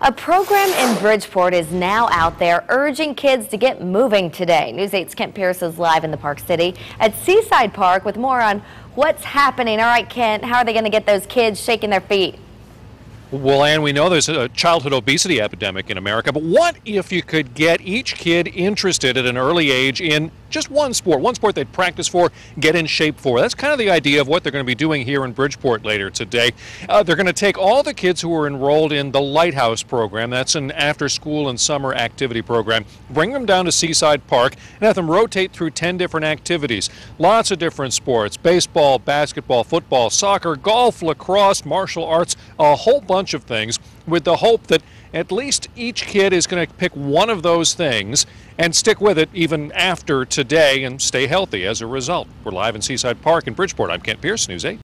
A program in Bridgeport is now out there urging kids to get moving today. News 8's Kent Pierce is live in the Park City at Seaside Park with more on what's happening. All right, Kent, how are they going to get those kids shaking their feet? Well, and we know there's a childhood obesity epidemic in America, but what if you could get each kid interested at an early age in just one sport, one sport they'd practice for, get in shape for? That's kind of the idea of what they're going to be doing here in Bridgeport later today. Uh, they're going to take all the kids who are enrolled in the Lighthouse program, that's an after school and summer activity program, bring them down to Seaside Park and have them rotate through 10 different activities. Lots of different sports baseball, basketball, football, soccer, golf, lacrosse, martial arts, a whole bunch bunch of things with the hope that at least each kid is going to pick one of those things and stick with it even after today and stay healthy as a result. We're live in Seaside Park in Bridgeport. I'm Kent Pierce, News 8.